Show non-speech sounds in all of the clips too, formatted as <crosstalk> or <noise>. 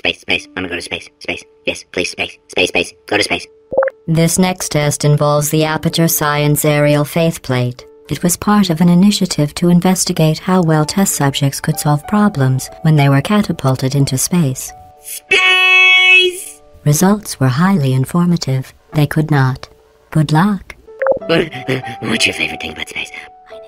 Space, space. I'm gonna go to space, space. Yes, please, space, space, space. Go to space. This next test involves the Aperture Science Aerial Faith Plate. It was part of an initiative to investigate how well test subjects could solve problems when they were catapulted into space. Space! Results were highly informative. They could not. Good luck. What's your favorite thing about space?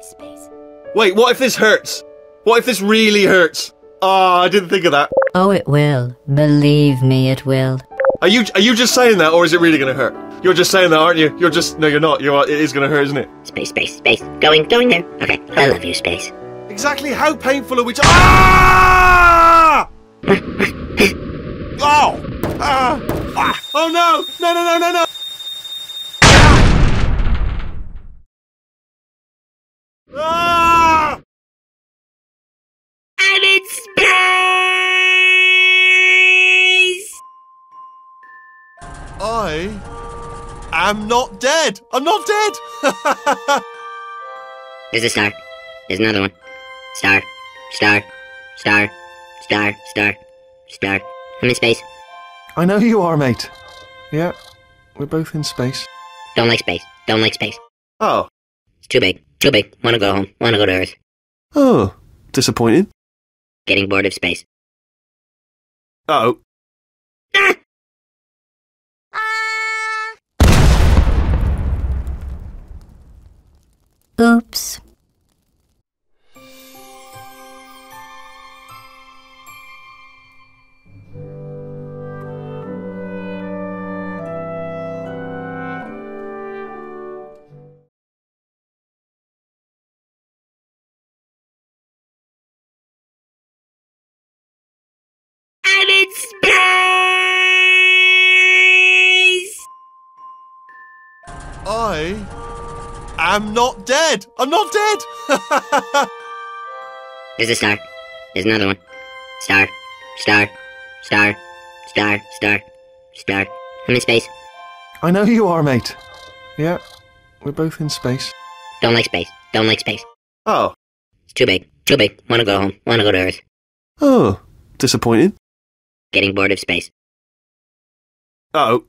space? Wait, what if this hurts? What if this really hurts? Ah, I didn't think of that. Oh, it will. Believe me, it will. Are you are you just saying that, or is it really gonna hurt? You're just saying that, aren't you? You're just no, you're not. You're it is gonna hurt, isn't it? Space, space, space. Going, going there. Okay, I love you, space. Exactly how painful are we? To- ah! <laughs> oh! Ah! Ah! Oh no! No! No! No! No! No! I am not dead. I'm not dead. <laughs> There's a star. There's another one. Star, star, star, star, star, star. I'm in space. I know you are, mate. Yeah, we're both in space. Don't like space. Don't like space. Oh. It's too big. Too big. Wanna go home. Wanna go to Earth. Oh. Disappointed. Getting bored of space. Oh. Ah! Space! I am not dead. I'm not dead. <laughs> There's a star. There's another one. Star, star, star, star, star, star. I'm in space. I know you are, mate. Yeah, we're both in space. Don't like space. Don't like space. Oh. It's too big. Too big. Wanna go home. Wanna go to Earth. Oh. Disappointed. Getting bored of space. Oh.